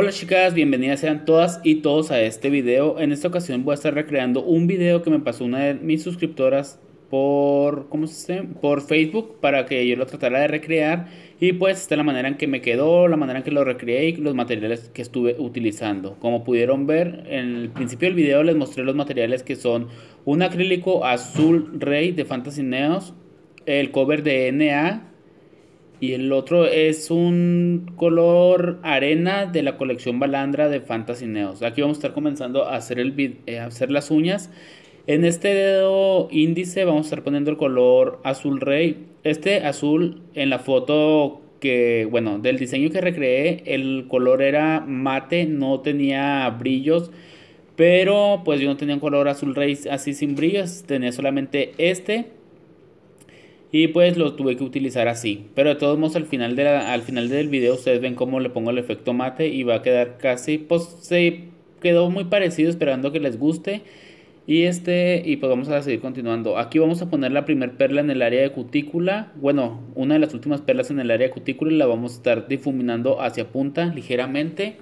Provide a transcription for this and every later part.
Hola chicas, bienvenidas sean todas y todos a este video. En esta ocasión voy a estar recreando un video que me pasó una de mis suscriptoras por, ¿cómo se dice? por Facebook para que yo lo tratara de recrear y pues esta es la manera en que me quedó, la manera en que lo recreé y los materiales que estuve utilizando. Como pudieron ver en el principio del video les mostré los materiales que son un acrílico azul rey de Fantasy Neos, el cover de NA y el otro es un color arena de la colección Balandra de Fantasy Neos. Aquí vamos a estar comenzando a hacer, el, eh, hacer las uñas. En este dedo índice vamos a estar poniendo el color azul rey. Este azul en la foto que, bueno, del diseño que recreé, el color era mate, no tenía brillos. Pero pues yo no tenía un color azul rey así sin brillos, tenía solamente este y pues lo tuve que utilizar así. Pero de todos modos al final, de al final del video ustedes ven cómo le pongo el efecto mate y va a quedar casi, pues se quedó muy parecido esperando que les guste. Y este, y pues vamos a seguir continuando. Aquí vamos a poner la primer perla en el área de cutícula. Bueno, una de las últimas perlas en el área de cutícula la vamos a estar difuminando hacia punta ligeramente.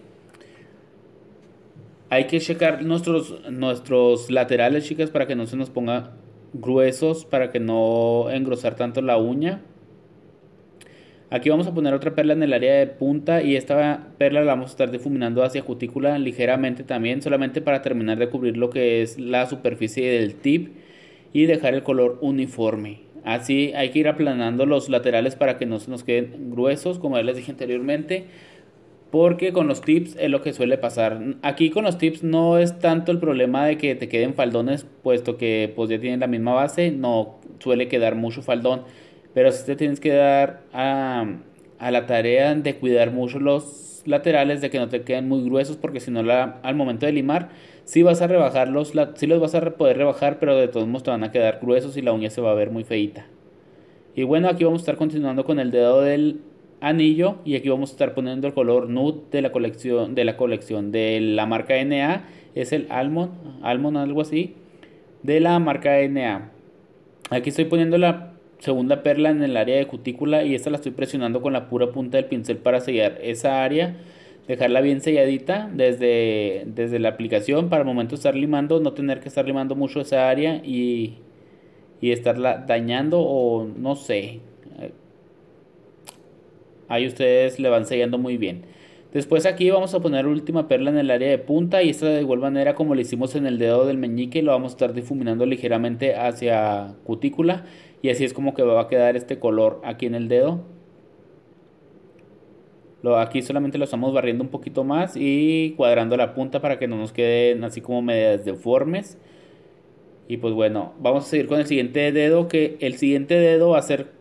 Hay que checar nuestros, nuestros laterales, chicas, para que no se nos ponga gruesos para que no engrosar tanto la uña. Aquí vamos a poner otra perla en el área de punta y esta perla la vamos a estar difuminando hacia cutícula ligeramente también, solamente para terminar de cubrir lo que es la superficie del tip y dejar el color uniforme. Así hay que ir aplanando los laterales para que no se nos queden gruesos, como ya les dije anteriormente porque con los tips es lo que suele pasar. Aquí con los tips no es tanto el problema de que te queden faldones, puesto que pues ya tienen la misma base, no suele quedar mucho faldón. Pero si te tienes que dar a, la tarea de cuidar mucho los laterales, de que no te queden muy gruesos, porque si no al momento de limar, sí vas a rebajarlos, sí los vas a poder rebajar, pero de todos modos te van a quedar gruesos y la uña se va a ver muy feita. Y bueno, aquí vamos a estar continuando con el dedo del anillo y aquí vamos a estar poniendo el color nude de la colección de la colección de la marca NA es el almond almond algo así de la marca NA aquí estoy poniendo la segunda perla en el área de cutícula y esta la estoy presionando con la pura punta del pincel para sellar esa área dejarla bien selladita desde, desde la aplicación para el momento estar limando no tener que estar limando mucho esa área y, y estarla dañando o no sé Ahí ustedes le van sellando muy bien. Después aquí vamos a poner última perla en el área de punta y esta de igual manera como lo hicimos en el dedo del meñique lo vamos a estar difuminando ligeramente hacia cutícula y así es como que va a quedar este color aquí en el dedo. Lo, aquí solamente lo estamos barriendo un poquito más y cuadrando la punta para que no nos queden así como medias deformes. Y pues bueno, vamos a seguir con el siguiente dedo que el siguiente dedo va a ser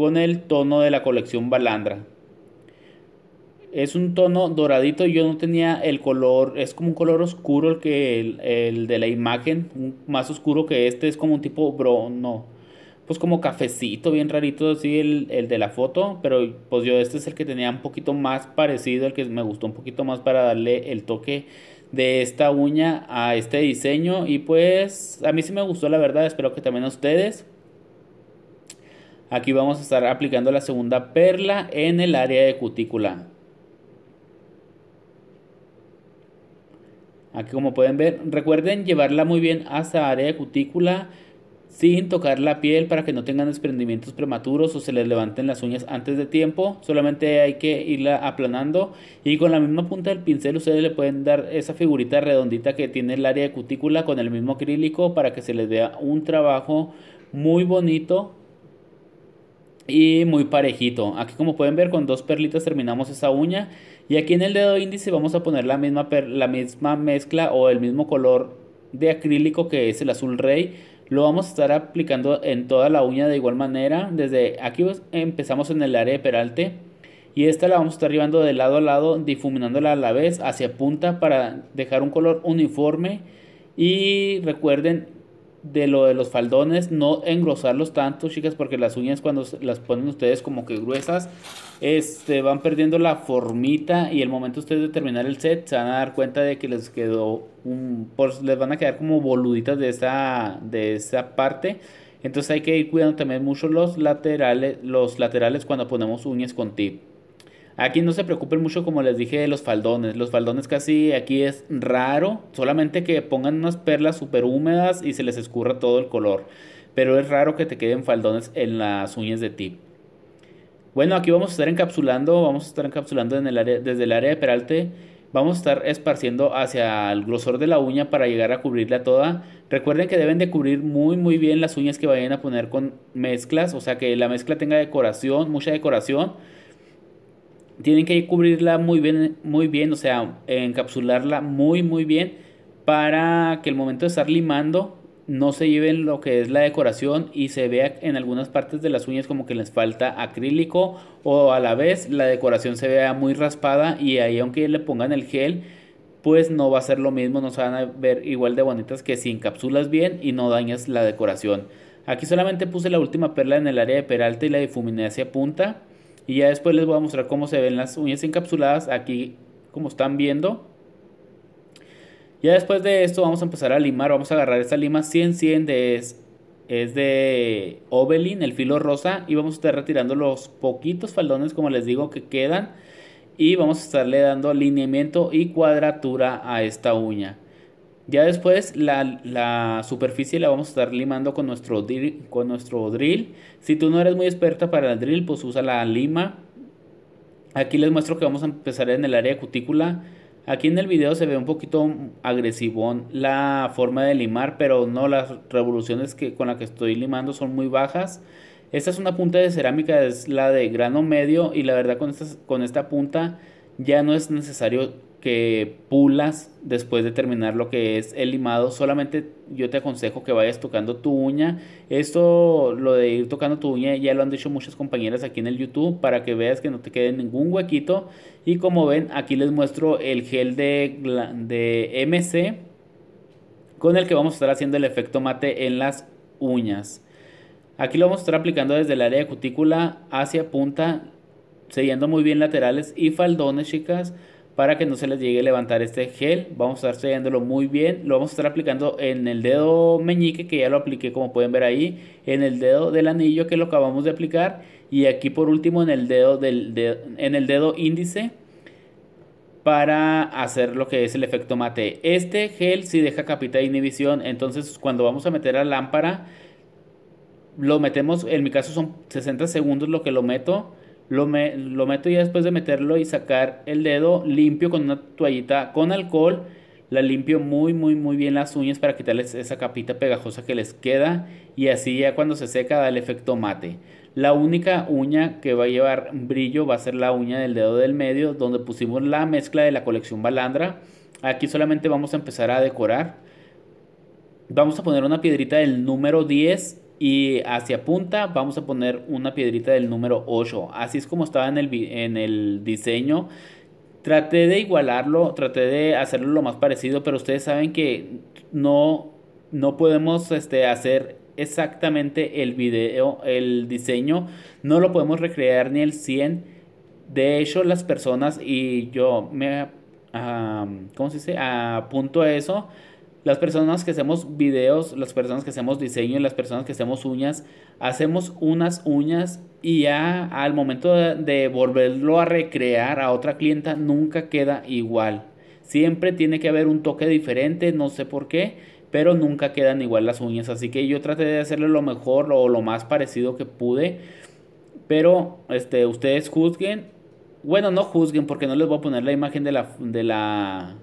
con el tono de la colección Balandra. Es un tono doradito, yo no tenía el color, es como un color oscuro el que el, de la imagen, más oscuro que este, es como un tipo bro, no, pues como cafecito, bien rarito así el, el, de la foto, pero pues yo este es el que tenía un poquito más parecido, el que me gustó un poquito más para darle el toque de esta uña a este diseño y pues a mí sí me gustó la verdad, espero que también a ustedes. Aquí vamos a estar aplicando la segunda perla en el área de cutícula. Aquí como pueden ver, recuerden llevarla muy bien hasta área de cutícula sin tocar la piel para que no tengan desprendimientos prematuros o se les levanten las uñas antes de tiempo. Solamente hay que irla aplanando y con la misma punta del pincel ustedes le pueden dar esa figurita redondita que tiene el área de cutícula con el mismo acrílico para que se les vea un trabajo muy bonito y muy parejito. Aquí como pueden ver con dos perlitas terminamos esa uña y aquí en el dedo índice vamos a poner la misma, la misma mezcla o el mismo color de acrílico que es el azul rey. Lo vamos a estar aplicando en toda la uña de igual manera. Desde aquí pues, empezamos en el área de peralte y esta la vamos a estar llevando de lado a lado difuminándola a la vez hacia punta para dejar un color uniforme y recuerden de lo de los faldones, no engrosarlos tanto, chicas, porque las uñas cuando las ponen ustedes como que gruesas, este, van perdiendo la formita y el momento ustedes de terminar el set se van a dar cuenta de que les quedó un, pues, les van a quedar como boluditas de esa, de esa parte. Entonces hay que ir cuidando también mucho los laterales, los laterales cuando ponemos uñas con tip. Aquí no se preocupen mucho como les dije de los faldones. Los faldones casi aquí es raro. Solamente que pongan unas perlas súper húmedas y se les escurra todo el color. Pero es raro que te queden faldones en las uñas de tip. Bueno, aquí vamos a estar encapsulando. Vamos a estar encapsulando en el área, desde el área de peralte. Vamos a estar esparciendo hacia el grosor de la uña para llegar a cubrirla toda. Recuerden que deben de cubrir muy muy bien las uñas que vayan a poner con mezclas. O sea que la mezcla tenga decoración, mucha decoración tienen que cubrirla muy bien, muy bien, o sea, encapsularla muy, muy bien para que el momento de estar limando no se lleven lo que es la decoración y se vea en algunas partes de las uñas como que les falta acrílico o a la vez la decoración se vea muy raspada y ahí aunque le pongan el gel pues no va a ser lo mismo, no se van a ver igual de bonitas que si encapsulas bien y no dañas la decoración. Aquí solamente puse la última perla en el área de peralte y la difuminé hacia punta y ya después les voy a mostrar cómo se ven las uñas encapsuladas aquí como están viendo. Ya después de esto vamos a empezar a limar. Vamos a agarrar esta lima 100-100 de es, de Obelin, el filo rosa. Y vamos a estar retirando los poquitos faldones como les digo que quedan. Y vamos a estarle dando alineamiento y cuadratura a esta uña. Ya después la, superficie la vamos a estar limando con nuestro, drill, con nuestro drill. Si tú no eres muy experta para el drill, pues usa la lima. Aquí les muestro que vamos a empezar en el área cutícula. Aquí en el video se ve un poquito agresivón la forma de limar, pero no las revoluciones que, con las que estoy limando son muy bajas. Esta es una punta de cerámica, es la de grano medio y la verdad con con esta punta ya no es necesario que pulas después de terminar lo que es el limado. Solamente yo te aconsejo que vayas tocando tu uña. Esto, lo de ir tocando tu uña, ya lo han dicho muchas compañeras aquí en el YouTube para que veas que no te quede ningún huequito. Y como ven, aquí les muestro el gel de, de MC con el que vamos a estar haciendo el efecto mate en las uñas. Aquí lo vamos a estar aplicando desde el área de cutícula hacia punta, sellando muy bien laterales y faldones, chicas para que no se les llegue a levantar este gel. Vamos a estar sellándolo muy bien. Lo vamos a estar aplicando en el dedo meñique que ya lo apliqué como pueden ver ahí. En el dedo del anillo que lo acabamos de aplicar. Y aquí por último en el dedo, del, en el dedo índice para hacer lo que es el efecto mate. Este gel si deja capita de inhibición. Entonces cuando vamos a meter la lámpara lo metemos, en mi caso son 60 segundos lo que lo meto lo, lo meto ya después de meterlo y sacar el dedo limpio con una toallita con alcohol. La limpio muy, muy, muy bien las uñas para quitarles esa capita pegajosa que les queda. Y así ya cuando se seca da el efecto mate. La única uña que va a llevar brillo va a ser la uña del dedo del medio, donde pusimos la mezcla de la colección Balandra. Aquí solamente vamos a empezar a decorar. Vamos a poner una piedrita del número 10 y hacia punta vamos a poner una piedrita del número 8. Así es como estaba en el, en el diseño. Traté de igualarlo, traté de hacerlo lo más parecido, pero ustedes saben que no, no podemos este, hacer exactamente el video, el diseño, no lo podemos recrear ni el 100. De hecho, las personas y yo me, ¿cómo se dice? Apunto a eso las personas que hacemos videos, las personas que hacemos diseño, las personas que hacemos uñas, hacemos unas uñas y ya al momento de, volverlo a recrear a otra clienta nunca queda igual. Siempre tiene que haber un toque diferente, no sé por qué, pero nunca quedan igual las uñas. Así que yo traté de hacerle lo mejor o lo más parecido que pude. Pero este, ustedes juzguen. Bueno, no juzguen porque no les voy a poner la imagen de la, de la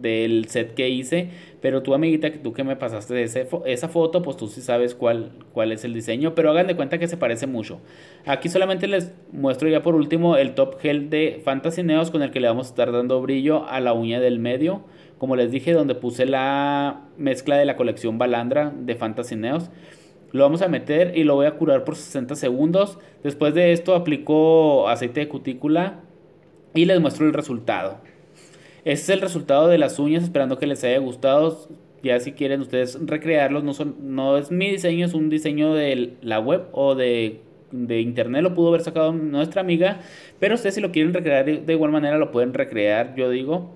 del set que hice, pero tu amiguita que tú que me pasaste esa foto, pues tú sí sabes cuál, cuál es el diseño, pero hagan de cuenta que se parece mucho. Aquí solamente les muestro ya por último el top gel de Fantasy Neos con el que le vamos a estar dando brillo a la uña del medio, como les dije, donde puse la mezcla de la colección Balandra de Fantasy Neos. Lo vamos a meter y lo voy a curar por 60 segundos. Después de esto aplico aceite de cutícula y les muestro el resultado. Ese es el resultado de las uñas, esperando que les haya gustado. Ya si quieren ustedes recrearlos, no, son, no es mi diseño, es un diseño de la web o de, de internet, lo pudo haber sacado nuestra amiga, pero ustedes si lo quieren recrear de igual manera lo pueden recrear, yo digo.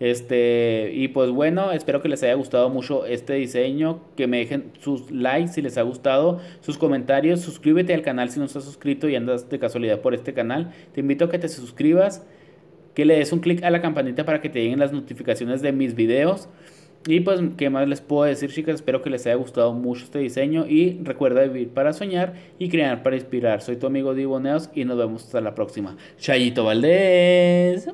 Este, y pues bueno, espero que les haya gustado mucho este diseño, que me dejen sus likes si les ha gustado, sus comentarios, suscríbete al canal si no estás suscrito y andas de casualidad por este canal. Te invito a que te suscribas, que le des un clic a la campanita para que te lleguen las notificaciones de mis videos. Y pues, ¿qué más les puedo decir, chicas? Espero que les haya gustado mucho este diseño y recuerda vivir para soñar y crear para inspirar. Soy tu amigo Diboneos y nos vemos hasta la próxima. Chayito Valdés.